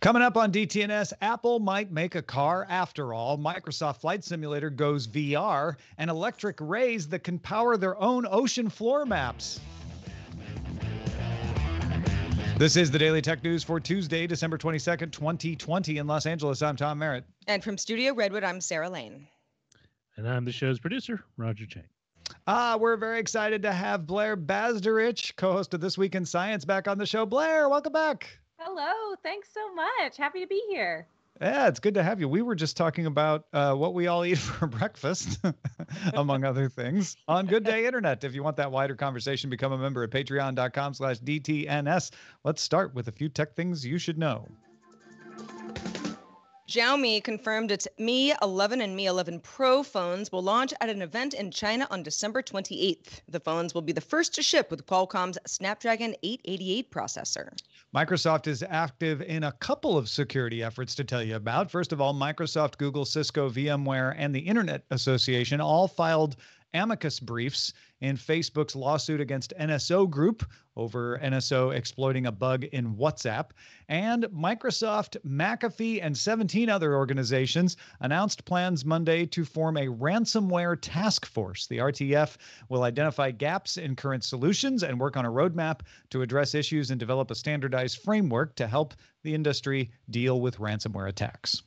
Coming up on DTNS, Apple might make a car after all. Microsoft Flight Simulator goes VR, and electric rays that can power their own ocean floor maps. This is the Daily Tech News for Tuesday, December 22nd, 2020 in Los Angeles. I'm Tom Merritt. And from Studio Redwood, I'm Sarah Lane. And I'm the show's producer, Roger Chang. Ah, we're very excited to have Blair Bazdarich, co-host of This Week in Science, back on the show. Blair, welcome back. Hello, thanks so much. Happy to be here. Yeah, it's good to have you. We were just talking about uh, what we all eat for breakfast, among other things, on Good Day Internet. If you want that wider conversation, become a member at patreon.com slash DTNS. Let's start with a few tech things you should know. Xiaomi confirmed its Mi 11 and Mi 11 Pro phones will launch at an event in China on December 28th. The phones will be the first to ship with Qualcomm's Snapdragon 888 processor. Microsoft is active in a couple of security efforts to tell you about. First of all, Microsoft, Google, Cisco, VMware, and the Internet Association all filed amicus briefs in Facebook's lawsuit against NSO Group over NSO exploiting a bug in WhatsApp. And Microsoft, McAfee, and 17 other organizations announced plans Monday to form a ransomware task force. The RTF will identify gaps in current solutions and work on a roadmap to address issues and develop a standardized framework to help the industry deal with ransomware attacks.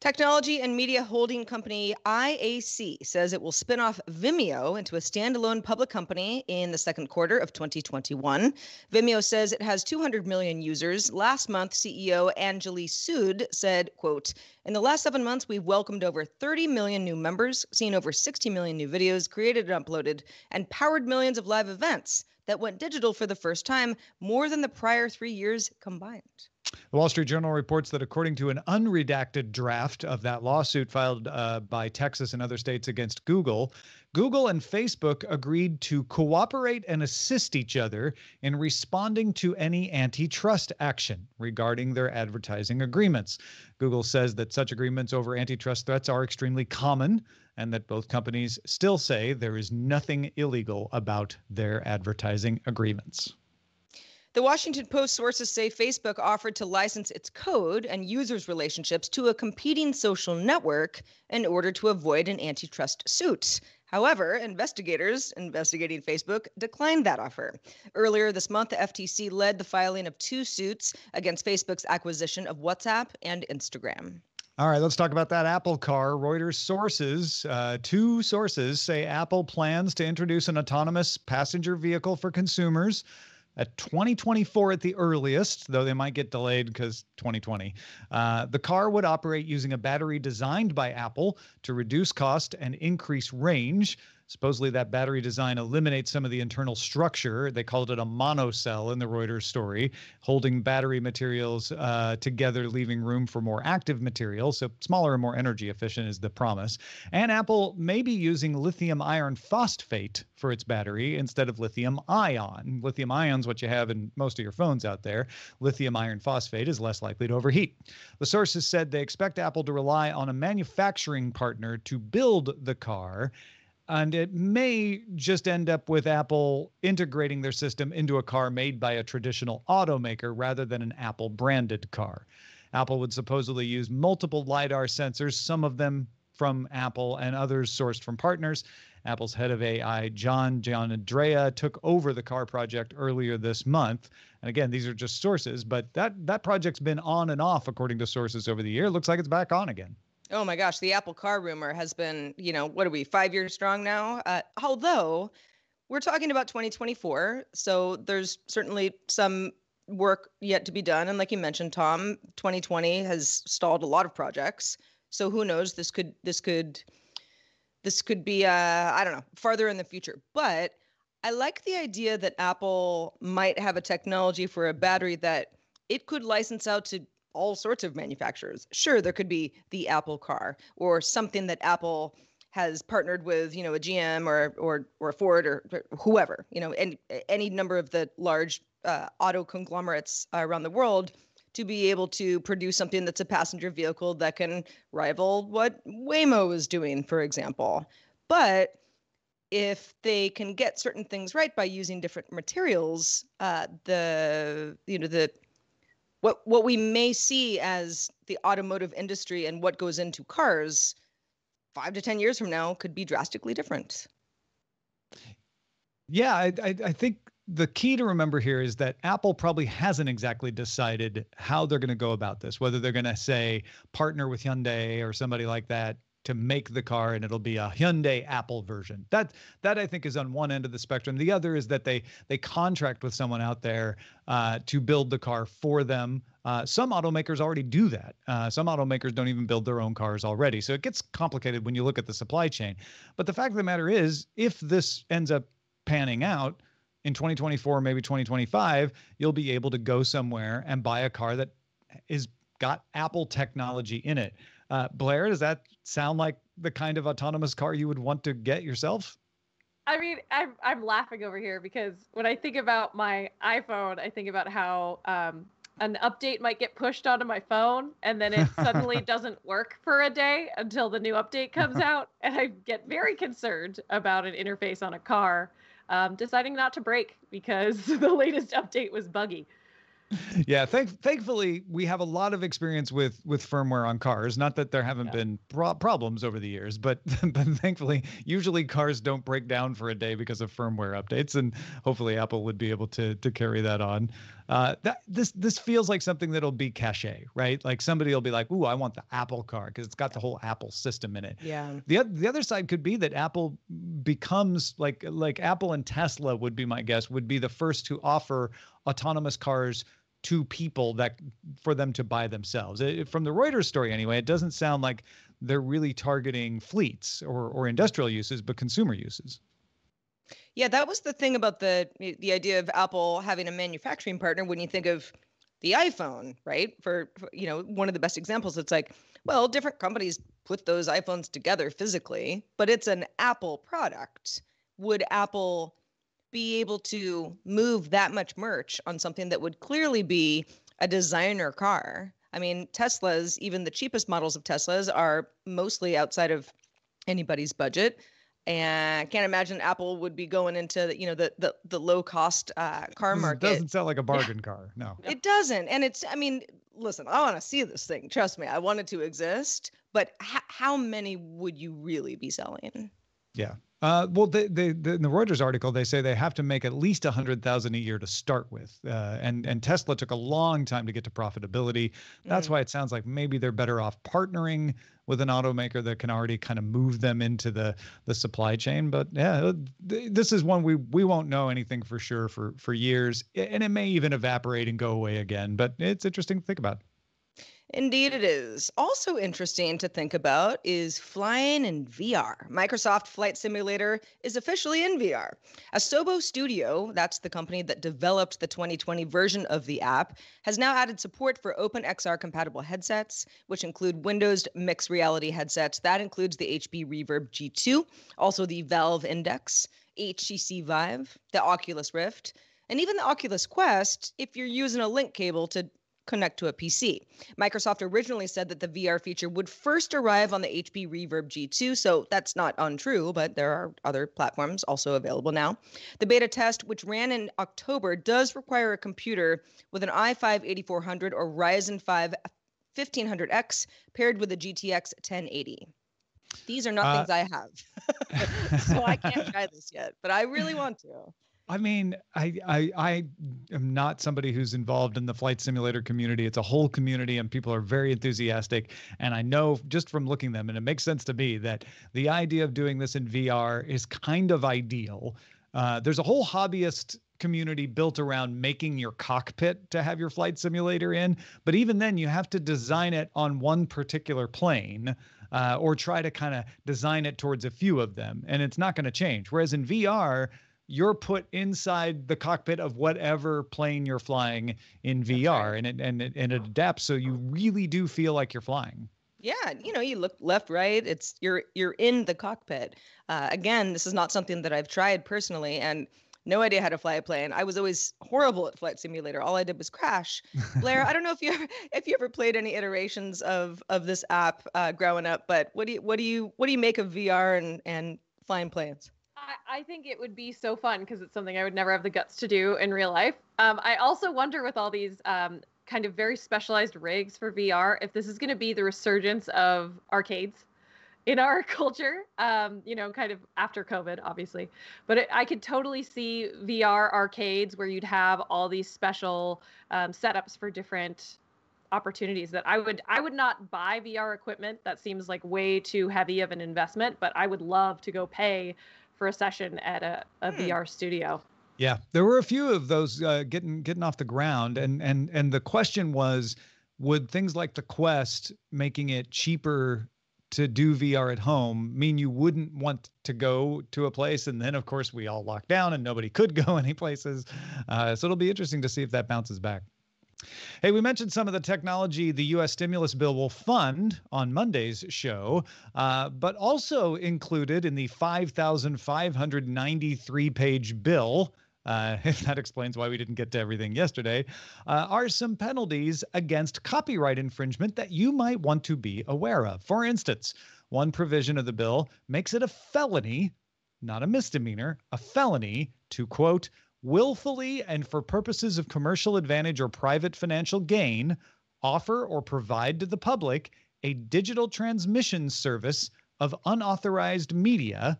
Technology and media holding company IAC says it will spin off Vimeo into a standalone public company in the second quarter of 2021. Vimeo says it has 200 million users. Last month, CEO Anjali Sood said, quote, in the last seven months, we've welcomed over 30 million new members, seen over 60 million new videos created and uploaded, and powered millions of live events that went digital for the first time, more than the prior three years combined. The Wall Street Journal reports that according to an unredacted draft of that lawsuit filed uh, by Texas and other states against Google, Google and Facebook agreed to cooperate and assist each other in responding to any antitrust action regarding their advertising agreements. Google says that such agreements over antitrust threats are extremely common and that both companies still say there is nothing illegal about their advertising agreements. The Washington Post sources say Facebook offered to license its code and users' relationships to a competing social network in order to avoid an antitrust suit. However, investigators investigating Facebook declined that offer. Earlier this month, the FTC led the filing of two suits against Facebook's acquisition of WhatsApp and Instagram. All right, let's talk about that Apple car. Reuters sources, uh, two sources say Apple plans to introduce an autonomous passenger vehicle for consumers at 2024 at the earliest, though they might get delayed because 2020. Uh, the car would operate using a battery designed by Apple to reduce cost and increase range. Supposedly, that battery design eliminates some of the internal structure. They called it a monocell in the Reuters story, holding battery materials uh, together, leaving room for more active materials. So, smaller and more energy efficient is the promise. And Apple may be using lithium iron phosphate for its battery instead of lithium ion. Lithium ion is what you have in most of your phones out there. Lithium iron phosphate is less likely to overheat. The sources said they expect Apple to rely on a manufacturing partner to build the car and it may just end up with Apple integrating their system into a car made by a traditional automaker rather than an Apple branded car. Apple would supposedly use multiple LiDAR sensors, some of them from Apple and others sourced from partners. Apple's head of AI, John Giannandrea, took over the car project earlier this month. And again, these are just sources, but that that project's been on and off according to sources over the year. Looks like it's back on again. Oh my gosh, the Apple Car rumor has been, you know, what are we, five years strong now? Uh, although we're talking about 2024, so there's certainly some work yet to be done. And like you mentioned, Tom, 2020 has stalled a lot of projects. So who knows? This could this could this could be uh, I don't know farther in the future. But I like the idea that Apple might have a technology for a battery that it could license out to all sorts of manufacturers. Sure, there could be the Apple car or something that Apple has partnered with, you know, a GM or or or Ford or whoever, you know, any any number of the large uh, auto conglomerates around the world to be able to produce something that's a passenger vehicle that can rival what Waymo is doing, for example. But if they can get certain things right by using different materials, uh, the you know the what what we may see as the automotive industry and what goes into cars five to ten years from now could be drastically different. Yeah, I, I, I think the key to remember here is that Apple probably hasn't exactly decided how they're going to go about this, whether they're going to say partner with Hyundai or somebody like that to make the car and it'll be a Hyundai Apple version. That that I think is on one end of the spectrum. The other is that they they contract with someone out there uh, to build the car for them. Uh, some automakers already do that. Uh, some automakers don't even build their own cars already. So it gets complicated when you look at the supply chain. But the fact of the matter is, if this ends up panning out in 2024, maybe 2025, you'll be able to go somewhere and buy a car that is got Apple technology in it. Uh, Blair, does that sound like the kind of autonomous car you would want to get yourself? I mean, I'm I'm laughing over here because when I think about my iPhone, I think about how um, an update might get pushed onto my phone and then it suddenly doesn't work for a day until the new update comes out, and I get very concerned about an interface on a car um, deciding not to brake because the latest update was buggy yeah, thank, thankfully we have a lot of experience with with firmware on cars. Not that there haven't yeah. been pro- problems over the years, but but thankfully, usually cars don't break down for a day because of firmware updates, and hopefully Apple would be able to to carry that on. Uh, that this this feels like something that'll be cachet, right? Like somebody will be like, "Ooh, I want the Apple car because it's got the whole Apple system in it." Yeah. The the other side could be that Apple becomes like like Apple and Tesla would be my guess would be the first to offer autonomous cars to people that for them to buy themselves. It, from the Reuters story anyway, it doesn't sound like they're really targeting fleets or or industrial uses, but consumer uses. Yeah, that was the thing about the the idea of Apple having a manufacturing partner when you think of the iPhone, right? For, for you know, one of the best examples it's like, well, different companies put those iPhones together physically, but it's an Apple product. Would Apple be able to move that much merch on something that would clearly be a designer car. I mean, Teslas, even the cheapest models of Teslas, are mostly outside of anybody's budget. And I can't imagine Apple would be going into you know the the, the low cost uh, car market. It doesn't sound like a bargain yeah. car. No, it doesn't. And it's I mean, listen, I want to see this thing. Trust me, I want it to exist. But h- how many would you really be selling? Yeah, uh, well, they, they, they, in the Reuters article, they say they have to make at least a hundred thousand a year to start with, uh, and and Tesla took a long time to get to profitability. That's mm. why it sounds like maybe they're better off partnering with an automaker that can already kind of move them into the the supply chain. But yeah, uh, this is one we we won't know anything for sure for for years, and it may even evaporate and go away again. But it's interesting to think about. Indeed, it is. Also interesting to think about is flying in VR. Microsoft Flight Simulator is officially in VR. Asobo Studio, that's the company that developed the 2020 version of the app, has now added support for OpenXR compatible headsets, which include Windows mixed reality headsets. That includes the HP Reverb G2, also the Valve Index, HTC Vive, the Oculus Rift, and even the Oculus Quest if you're using a link cable to connect to a PC. Microsoft originally said that the VR feature would first arrive on the HP Reverb G2, so that's not untrue, but there are other platforms also available now. The beta test, which ran in October, does require a computer with an i5 8400 or Ryzen 5 1500X paired with a GTX 1080. These are not uh, things I have, so I can't try this yet, but I really want to. I mean, I, I I am not somebody who's involved in the flight simulator community. It's a whole community, and people are very enthusiastic. And I know just from looking them, and it makes sense to me that the idea of doing this in VR is kind of ideal. Uh, there's a whole hobbyist community built around making your cockpit to have your flight simulator in, but even then, you have to design it on one particular plane. Uh, or try to kind of design it towards a few of them, and it's not going to change. Whereas in VR, you're put inside the cockpit of whatever plane you're flying in VR, right. and it and it, and it adapts so you really do feel like you're flying. Yeah, you know, you look left, right. It's you're you're in the cockpit. Uh, again, this is not something that I've tried personally, and no idea how to fly a plane. I was always horrible at flight simulator. All I did was crash. Blair, I don't know if you ever if you ever played any iterations of of this app uh, growing up, but what do you what do you what do you make of VR and and flying planes? I, think it would be so fun because it's something I would never have the guts to do in real life. Um, I also wonder with all these um, kind of very specialized rigs for VR, if this is going to be the resurgence of arcades in our culture, um, you know, kind of after COVID, obviously. But it, I could totally see VR arcades where you'd have all these special um, setups for different opportunities that I would I would not buy VR equipment. That seems like way too heavy of an investment, but I would love to go pay for a session at a, a hmm. VR studio. Yeah, there were a few of those uh, getting getting off the ground, and and and the question was, would things like the Quest making it cheaper to do VR at home mean you wouldn't want to go to a place? And then, of course, we all locked down and nobody could go any places. Uh, so it'll be interesting to see if that bounces back. Hey, we mentioned some of the technology the U.S. stimulus bill will fund on Monday's show, uh, but also included in the 5,593 page bill uh, if that explains why we didn't get to everything yesterday, uh, are some penalties against copyright infringement that you might want to be aware of. For instance, one provision of the bill makes it a felony, not a misdemeanor, a felony to quote, willfully and for purposes of commercial advantage or private financial gain, offer or provide to the public a digital transmission service of unauthorized media,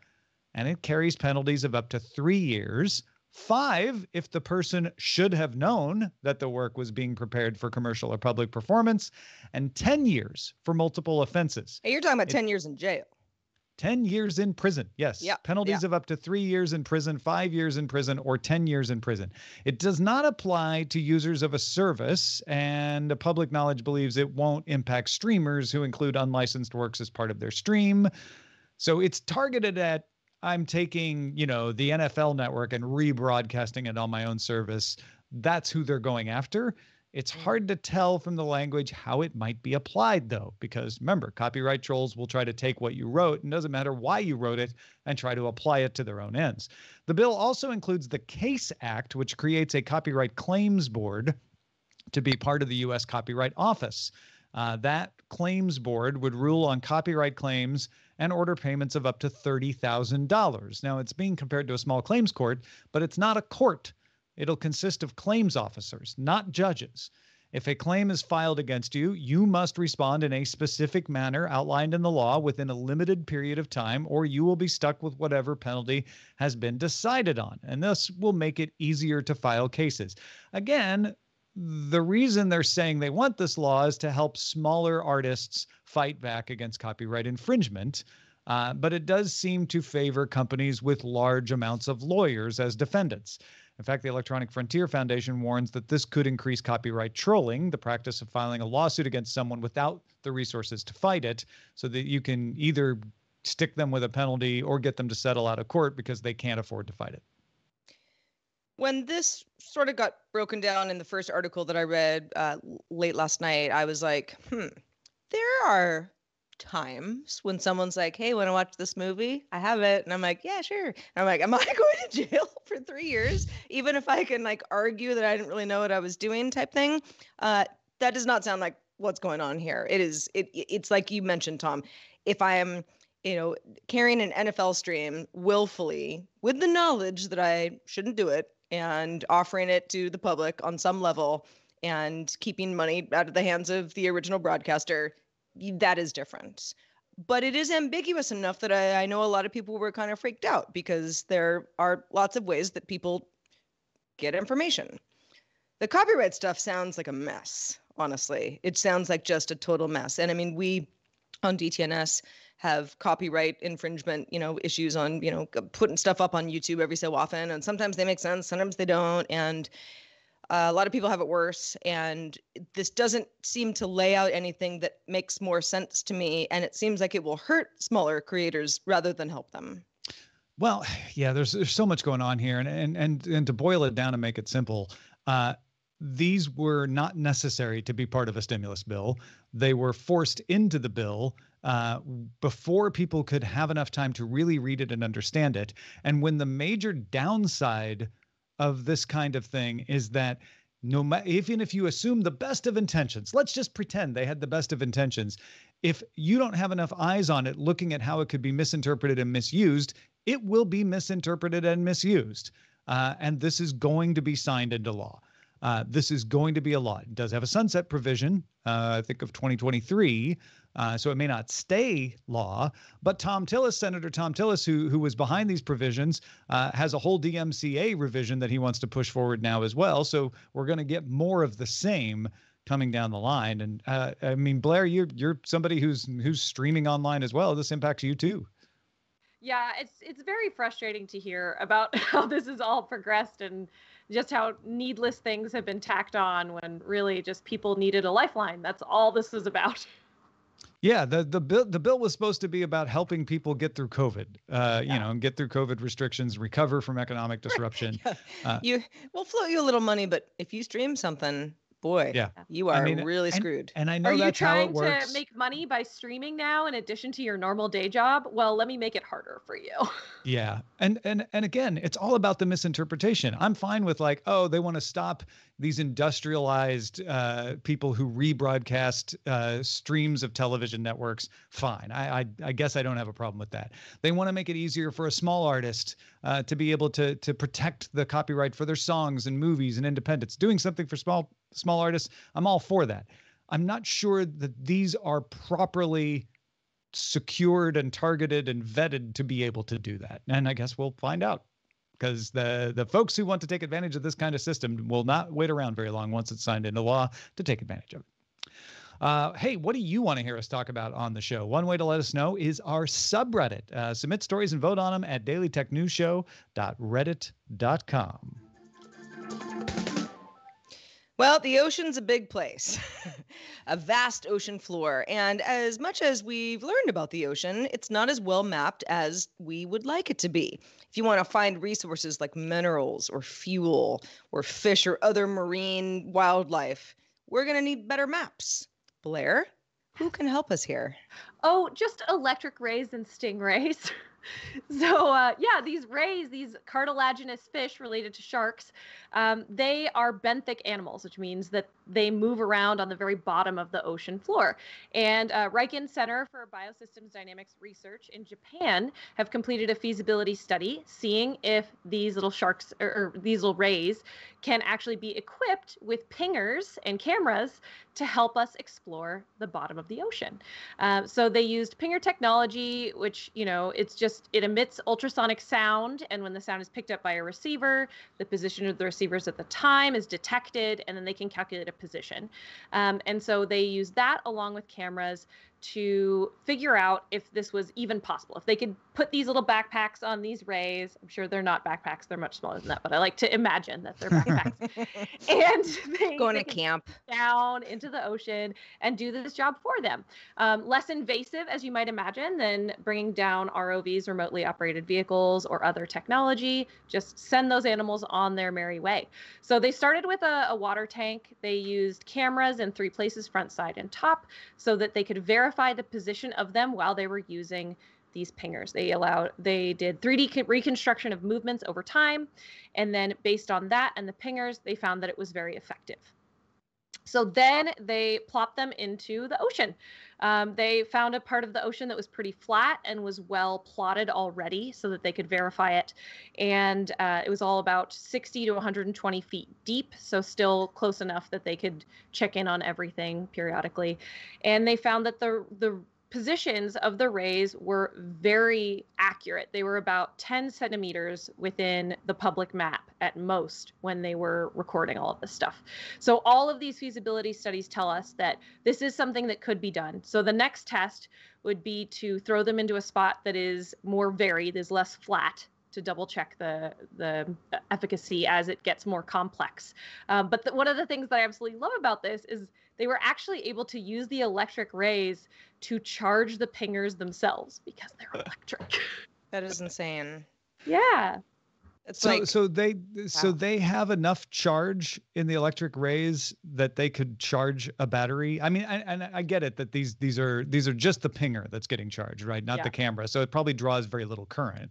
and it carries penalties of up to three years Five, if the person should have known that the work was being prepared for commercial or public performance, and 10 years for multiple offenses. Hey, you're talking about it, 10 years in jail. 10 years in prison. Yes. Yep. Penalties yep. of up to three years in prison, five years in prison, or 10 years in prison. It does not apply to users of a service, and the public knowledge believes it won't impact streamers who include unlicensed works as part of their stream. So it's targeted at I'm taking, you know, the NFL network and rebroadcasting it on my own service. That's who they're going after. It's mm. hard to tell from the language how it might be applied, though, because remember, copyright trolls will try to take what you wrote, and doesn't matter why you wrote it, and try to apply it to their own ends. The bill also includes the CASE Act, which creates a copyright claims board to be part of the U.S. Copyright Office. Uh, that claims board would rule on copyright claims and order payments of up to $30,000. Now, it's being compared to a small claims court, but it's not a court. It'll consist of claims officers, not judges. If a claim is filed against you, you must respond in a specific manner outlined in the law within a limited period of time, or you will be stuck with whatever penalty has been decided on. And this will make it easier to file cases. Again, the reason they're saying they want this law is to help smaller artists fight back against copyright infringement. Uh, but it does seem to favor companies with large amounts of lawyers as defendants. In fact, the Electronic Frontier Foundation warns that this could increase copyright trolling, the practice of filing a lawsuit against someone without the resources to fight it, so that you can either stick them with a penalty or get them to settle out of court because they can't afford to fight it. When this sort of got broken down in the first article that I read uh, late last night, I was like, hmm, there are times when someone's like, hey, want to watch this movie? I have it. And I'm like, yeah, sure. And I'm like, am I going to jail for three years? Even if I can like argue that I didn't really know what I was doing type thing. Uh, that does not sound like what's going on here. It is, it, it's like you mentioned, Tom. If I am you know, carrying an NFL stream willfully with the knowledge that I shouldn't do it and offering it to the public on some level and keeping money out of the hands of the original broadcaster, that is different. But it is ambiguous enough that I, I know a lot of people were kind of freaked out because there are lots of ways that people get information. The copyright stuff sounds like a mess, honestly. It sounds like just a total mess. And I mean, we on DTNS have copyright infringement, you know, issues on, you know, putting stuff up on YouTube every so often. And sometimes they make sense, sometimes they don't. And uh, a lot of people have it worse. And this doesn't seem to lay out anything that makes more sense to me. And it seems like it will hurt smaller creators rather than help them. Well, yeah, there's there's so much going on here, and and and and to boil it down and make it simple, uh, these were not necessary to be part of a stimulus bill. They were forced into the bill uh, before people could have enough time to really read it and understand it. And when the major downside of this kind of thing is that no matter even if you assume the best of intentions, let's just pretend they had the best of intentions. If you don't have enough eyes on it looking at how it could be misinterpreted and misused, it will be misinterpreted and misused. Uh, and this is going to be signed into law. Uh, this is going to be a lot. It does have a sunset provision, uh, I think of 2023. Uh, so it may not stay law, but Thom Tillis, Senator Thom Tillis, who who was behind these provisions, uh, has a whole DMCA revision that he wants to push forward now as well. So we're going to get more of the same coming down the line. And uh, I mean, Blair, you're you're somebody who's who's streaming online as well. This impacts you too. Yeah, it's it's very frustrating to hear about how this has all progressed and just how needless things have been tacked on when really just people needed a lifeline. That's all this is about. Yeah, the the bill the bill was supposed to be about helping people get through COVID, uh, Yeah. you know, and get through COVID restrictions, recover from economic disruption. Yeah. Uh, you we'll float you a little money, but if you stream something, boy, Yeah. you are I are mean, really screwed. And I know Are you that's how it trying to make money by streaming now in addition to your normal day job? Well, let me make it harder for you. Yeah. And and and again, it's all about the misinterpretation. I'm fine with like, oh, they want to stop these industrialized uh, people who rebroadcast uh, streams of television networks. Fine. I, I I guess I don't have a problem with that. They want to make it easier for a small artist uh, to be able to to protect the copyright for their songs and movies and independence. Doing something for small small artists, I'm all for that. I'm not sure that these are properly secured and targeted and vetted to be able to do that. And I guess we'll find out because the the folks who want to take advantage of this kind of system will not wait around very long once it's signed into law to take advantage of it. Uh, hey, what do you want to hear us talk about on the show? One way to let us know is our subreddit. Uh, submit stories and vote on them at dailytechnewsshow.reddit.com. Well, the ocean's a big place, a vast ocean floor. And as much as we've learned about the ocean, it's not as well mapped as we would like it to be. If you want to find resources like minerals or fuel or fish or other marine wildlife, we're going to need better maps. Blair, who can help us here? Oh, just electric rays and stingrays. so uh, yeah, these rays, these cartilaginous fish related to sharks, um, they are benthic animals, which means that they move around on the very bottom of the ocean floor. And uh, Riken Center for Biosystems Dynamics Research in Japan have completed a feasibility study seeing if these little sharks or, or these little rays can actually be equipped with pingers and cameras to help us explore the bottom of the ocean. Um, so they used pinger technology, which you know it's just it emits ultrasonic sound, and when the sound is picked up by a receiver, the position of the receivers at the time is detected, and then they can calculate a position. Um, and so they use that along with cameras to figure out if this was even possible. If they could put these little backpacks on these rays, I'm sure they're not backpacks; they're much smaller than that, but I like to imagine that they're backpacks. and they Going to camp. down into the ocean and do this job for them. Um, less invasive, as you might imagine, than bringing down ROVs, remotely operated vehicles, or other technology. Just send those animals on their merry way. So they started with a, a water tank. They used cameras in three places, front, side, and top, so that they could verify the position of them while they were using these pingers. They allowed they did 3D reconstruction of movements over time, and then based on that and the pingers, they found that it was very effective. So then they plopped them into the ocean. Um, they found a part of the ocean that was pretty flat and was well plotted already so that they could verify it. And uh, it was all about 60 to 120 feet deep, so still close enough that they could check in on everything periodically. And they found that the the positions of the rays were very accurate. They were about 10 centimeters within the public map at most when they were recording all of this stuff. So, all of these feasibility studies tell us that this is something that could be done. So, the next test would be to throw them into a spot that is more varied, is less flat. To double check the the efficacy as it gets more complex, um, but the, one of the things that I absolutely love about this is they were actually able to use the electric rays to charge the pingers themselves because they're electric. That is insane. yeah. It's So like so they so they have enough charge in the electric rays that they could charge a battery. I mean, I, and I get it that these these are these are just the pinger that's getting charged, right? Not Yeah. the camera. So it probably draws very little current.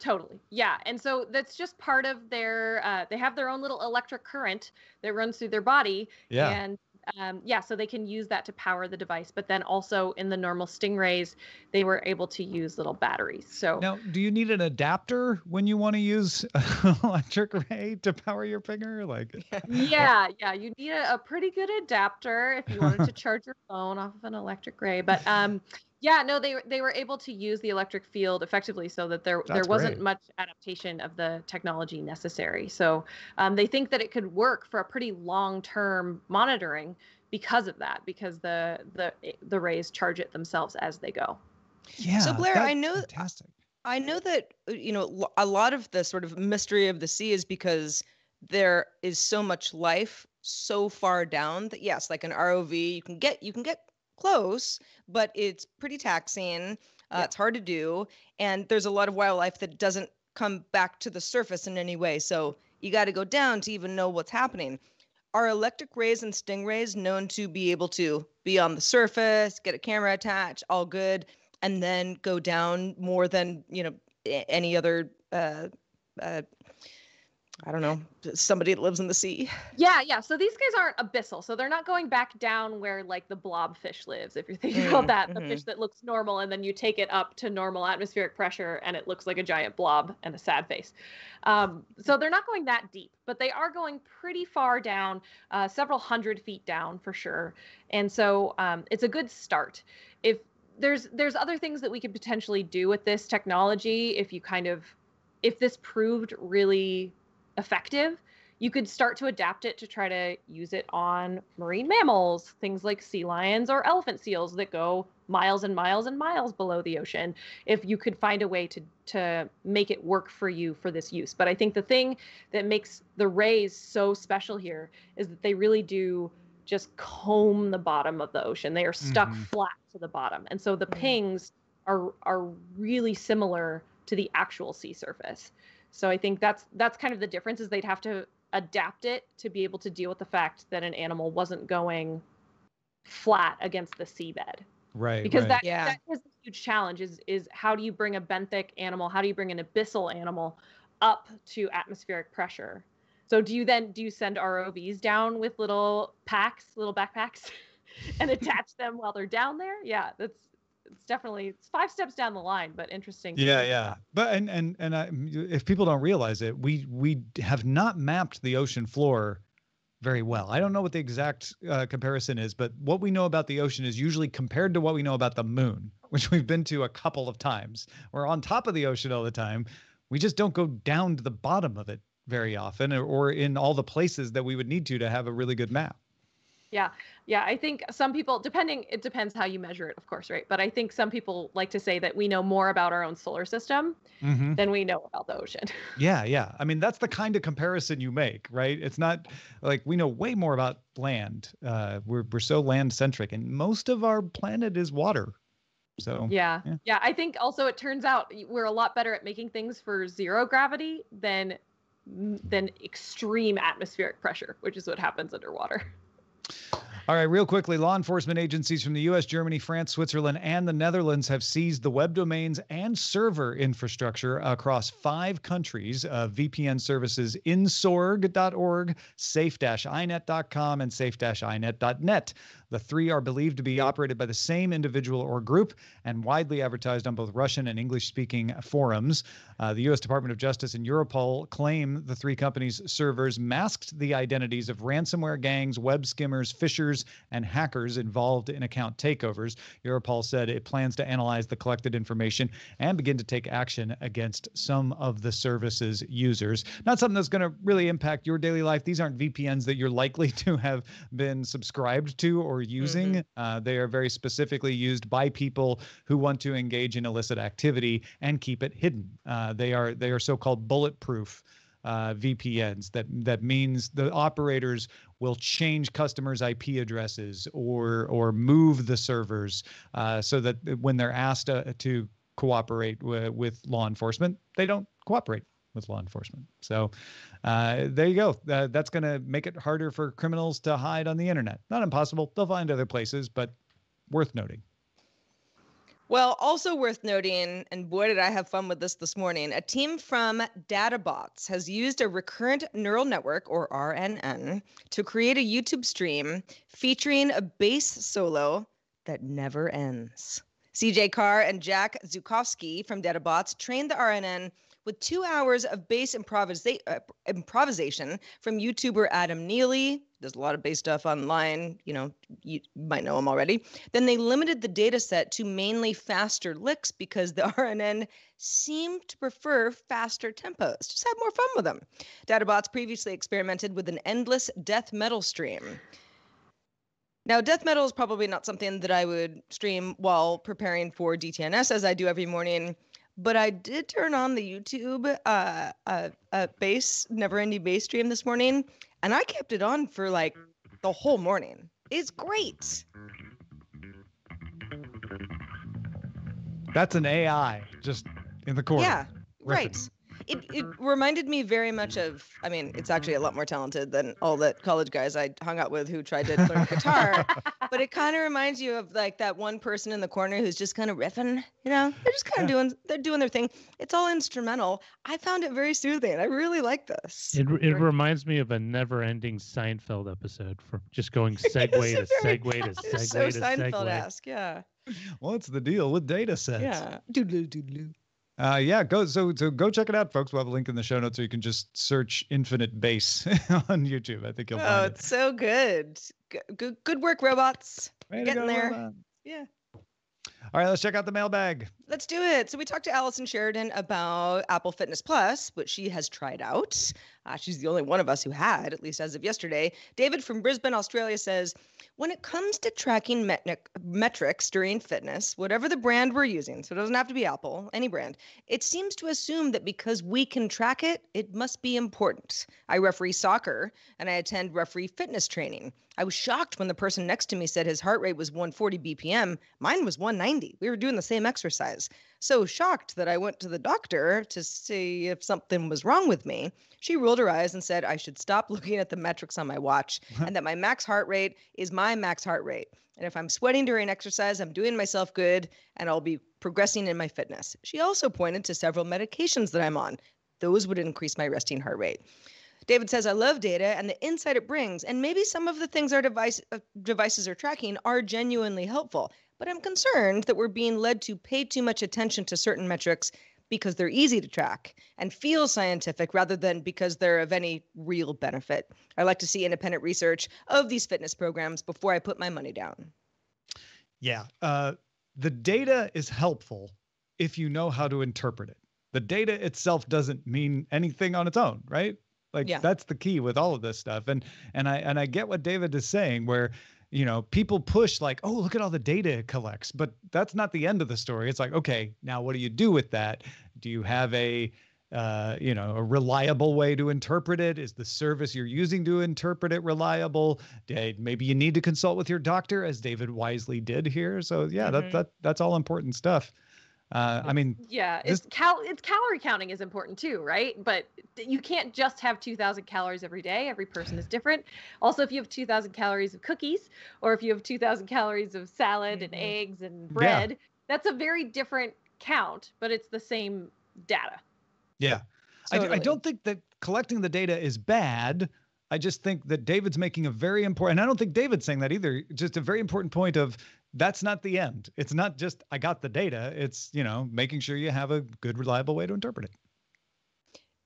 Totally. Yeah. And so that's just part of their, uh, they have their own little electric current that runs through their body. Yeah. And um, yeah, so they can use that to power the device. But then also in the normal Stingrays, they were able to use little batteries. So Now, do you need an adapter when you want to use electric ray to power your pinger? Like, yeah, yeah, you need a, a pretty good adapter if you wanted to charge your phone off of an electric ray. But um, yeah, no, they they were able to use the electric field effectively, so that there there wasn't great. much adaptation of the technology necessary. So um, they think that it could work for a pretty long term monitoring because of that, because the the the rays charge it themselves as they go. yeah. So, Blair, I know- Fantastic. I know that uh, you know a lot of the sort of mystery of the sea is because there is so much life so far down that yes, like an ROV, you can get you can get close, but it's pretty taxing. Uh, Yeah. It's hard to do, and there's a lot of wildlife that doesn't come back to the surface in any way. So you got to go down to even know what's happening. Are electric rays and stingrays known to be able to be on the surface, get a camera attached, all good, and then go down more than you know any other? Uh, uh, I don't know, somebody that lives in the sea. Yeah, yeah. So these guys aren't abyssal. So they're not going back down where like the blobfish lives. If you're thinking Mm, about that, the mhm. fish that looks normal and then you take it up to normal atmospheric pressure and it looks like a giant blob and a sad face. Um, so they're not going that deep, but they are going pretty far down, uh, several hundred feet down for sure. And so um, it's a good start. If there's there's other things that we could potentially do with this technology if you kind of if this proved really effective you could start to adapt it to try to use it on marine mammals, things like sea lions or elephant seals that go miles and miles and miles below the ocean. If you could find a way to to make it work for you for this use. But I think the thing that makes the rays so special here is that they really do just comb the bottom of the ocean. They are stuck Mhm. flat to the bottom. And so the Mm. pings are are really similar to the actual sea surface. So I think that's that's kind of the difference is they'd have to adapt it to be able to deal with the fact that an animal wasn't going flat against the seabed. Right. Because right. that Yeah. that is a huge challenge is is how do you bring a benthic animal, how do you bring an abyssal animal up to atmospheric pressure? So do you then do you send ROVs down with little packs, little backpacks and attach them while they're down there? Yeah, that's it's definitely it's five steps down the line, but interesting. Yeah, yeah. But and and and I, if people don't realize it, we we have not mapped the ocean floor very well. I don't know what the exact uh, comparison is, but what we know about the ocean is usually compared to what we know about the moon, which we've been to a couple of times. We're on top of the ocean all the time. We just don't go down to the bottom of it very often, or, or in all the places that we would need to to have a really good map. Yeah, Yeah. I think some people, depending, it depends how you measure it, of course, right? But I think some people like to say that we know more about our own solar system Mm-hmm. than we know about the ocean. Yeah, yeah. I mean, that's the kind of comparison you make, right? It's not like we know way more about land. Uh, we're we're so land centric, and most of our planet is water. So Yeah. Yeah. yeah, I think also it turns out we're a lot better at making things for zero gravity than than extreme atmospheric pressure, which is what happens underwater. All right, real quickly, law enforcement agencies from the US, Germany, France, Switzerland, and the Netherlands have seized the web domains and server infrastructure across five countries uh, of VPN services insorg.org, safe-inet.com, and safe-inet.net. The three are believed to be operated by the same individual or group and widely advertised on both Russian and English speaking forums. Uh, the U.S. Department of Justice and Europol claim the three companies' servers masked the identities of ransomware gangs, web skimmers, phishers, and hackers involved in account takeovers. Europol said it plans to analyze the collected information and begin to take action against some of the service's users. Not something that's going to really impact your daily life. These aren't VPNs that you're likely to have been subscribed to or using. Uh, they are very specifically used by people who want to engage in illicit activity and keep it hidden. Uh, they are they are so-called bulletproof uh, VPNs. That that means the operators will change customers' IP addresses or or move the servers uh, so that when they're asked uh, to cooperate w- with law enforcement, they don't cooperate with law enforcement. So uh, there you go. Uh, that's going to make it harder for criminals to hide on the internet. Not impossible. They'll find other places, but worth noting. Well, also worth noting, and boy, did I have fun with this this morning. A team from Dadabots has used a recurrent neural network, or RNN, to create a YouTube stream featuring a bass solo that never ends. CJ Carr and Zack Zukowski from Dadabots trained the RNN with two hours of bass improvisa- uh, improvisation from YouTuber Adam Neely. There's a lot of bass stuff online. You know, you might know him already. Then they limited the data set to mainly faster licks because the RNN seemed to prefer faster tempos. Just have more fun with them. Dadabots previously experimented with an endless death metal stream. Now, death metal is probably not something that I would stream while preparing for DTNS as I do every morning but I did turn on the YouTube uh, uh, uh bass, never ending bass stream this morning, and I kept it on for like the whole morning. It's great. That's an AI just in the corner. Yeah, right it, it reminded me very much of i mean it's actually a lot more talented than all the college guys i hung out with who tried to learn guitar but it kind of reminds you of like that one person in the corner who's just kind of riffing you know? They're just kind of yeah. doing they're doing their thing. It's all instrumental. I found it very soothing. I really like this. It, it reminds me of a never-ending seinfeld episode from just going segue to segue to segue so to seinfeld-esque yeah. What's the deal with data sets? Yeah. Doodloo doodloo uh, yeah, go so so go check it out, folks. We'll have a link in the show notes, so you can just search "Infinite Bass" on YouTube. I think you'll oh, find it. it's so good. Good, good work, robots. Way Getting go, there. Robot. Yeah. All right, let's check out the mailbag. Let's do it. So we talked to Allison Sheridan about Apple Fitness Plus, which she has tried out. Uh, she's the only one of us who had, at least as of yesterday. David from Brisbane, Australia says, when it comes to tracking met- metrics during fitness, whatever the brand we're using, so it doesn't have to be Apple, any brand, it seems to assume that because we can track it, it must be important. I referee soccer and I attend referee fitness training. I was shocked when the person next to me said his heart rate was 140 BPM. Mine was 190. We were doing the same exercise. So shocked that I went to the doctor to see if something was wrong with me. She rolled her eyes and said I should stop looking at the metrics on my watch and that my max heart rate is my max heart rate. And if I'm sweating during exercise, I'm doing myself good and I'll be progressing in my fitness. She also pointed to several medications that I'm on. Those would increase my resting heart rate. David says, I love data and the insight it brings. And maybe some of the things our device, uh, devices are tracking are genuinely helpful. But I'm concerned that we're being led to pay too much attention to certain metrics because they're easy to track and feel scientific rather than because they're of any real benefit. I like to see independent research of these fitness programs before I put my money down. Yeah. Uh, the data is helpful if you know how to interpret it. The data itself doesn't mean anything on its own, right? Like yeah. that's the key with all of this stuff. And and I and I get what David is saying where you know, people push like, oh, look at all the data it collects, but that's not the end of the story. It's like, okay, now what do you do with that? Do you have a, uh, you know, a reliable way to interpret it? Is the service you're using to interpret it reliable? Maybe you need to consult with your doctor, as David wisely did here. So yeah, mm-hmm. that that that's all important stuff. Uh, I mean, yeah, it's cal it's calorie counting is important too, right? But you can't just have 2,000 calories every day. Every person is different. Also, if you have 2,000 calories of cookies, or if you have 2,000 calories of salad and mm-hmm. eggs and bread, yeah. that's a very different count, but it's the same data. Yeah, totally. I, I don't think that collecting the data is bad. I just think that David's making a very important, and I don't think David's saying that either, just a very important point of that's not the end. It's not just I got the data. It's, you know, making sure you have a good, reliable way to interpret it.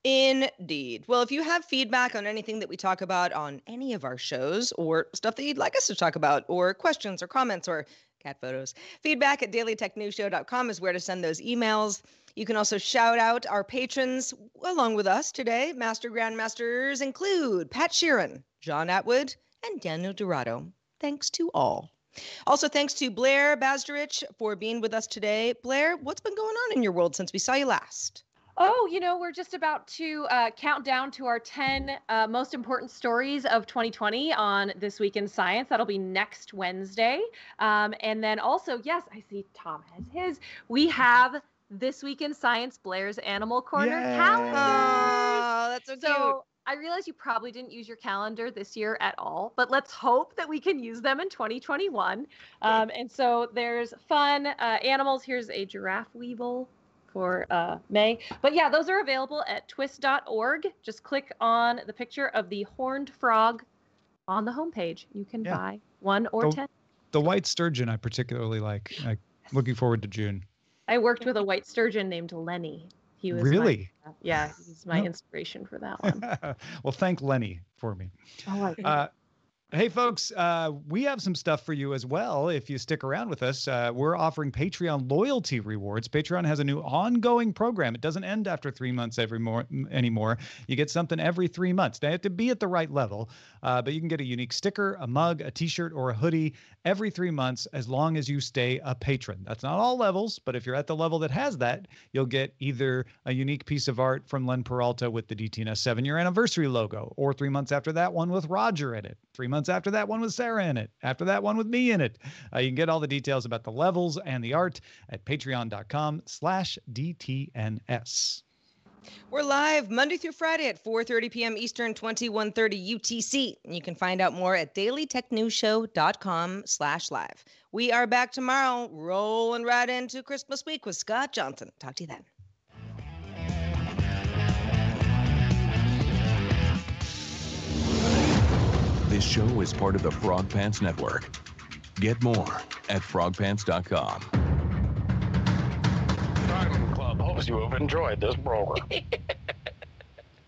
Indeed. Well, if you have feedback on anything that we talk about on any of our shows or stuff that you'd like us to talk about, or questions or comments or cat photos, feedback at dailytechnewsshow.com is where to send those emails. You can also shout out our patrons along with us today. Master Grandmasters include Pat Sheeran, John Atwood, and Daniel Dorado. Thanks to all. Also, thanks to Blair Bazdarich for being with us today. Blair, what's been going on in your world since we saw you last? Oh, you know, we're just about to uh, count down to our 10 uh, most important stories of 2020 on This Week in Science. That'll be next Wednesday. Um, and then also, yes, I see Tom has his. We have This Week in Science, Blair's Animal Corner Yay. calendar. Oh, that's so, so cute I realize you probably didn't use your calendar this year at all, but let's hope that we can use them in 2021. Um, and so there's fun uh, animals. Here's a giraffe weevil for uh, May. But yeah, those are available at twist.org. Just click on the picture of the horned frog on the homepage. You can Yeah. buy one or The- 10. The white sturgeon I particularly like. I, looking forward to June. I worked with a white sturgeon named Lenny. He was my- Really? yeah, he's my No. inspiration for that one. well, thank Lenny for me. Oh, I Uh, hey, folks, uh, we have some stuff for you as well. If you stick around with us, uh, we're offering Patreon loyalty rewards. Patreon has a new ongoing program. It doesn't end after three months every more anymore. You get something every three months. They have to be at the right level, uh, but you can get a unique sticker, a mug, a T-shirt, or a hoodie every three months as long as you stay a patron. That's not all levels, but if you're at the level that has that, you'll get either a unique piece of art from Len Peralta with the DTNS seven year anniversary logo, or three months after that one with Roger in it, three months after that one with Sarah in it, after that one with me in it. Uh, you can get all the details about the levels and the art at patreon.com slash DTNS. We're live Monday through Friday at 4:30 p.m. Eastern, 21:30 UTC. And you can find out more at DailyTechNewsShow.com/slash/live. We are back tomorrow, rolling right into Christmas week with Scott Johnson. Talk to you then. This show is part of the Frog Pants Network. Get more at frogpants.com. Diamond Club hopes you have enjoyed this program.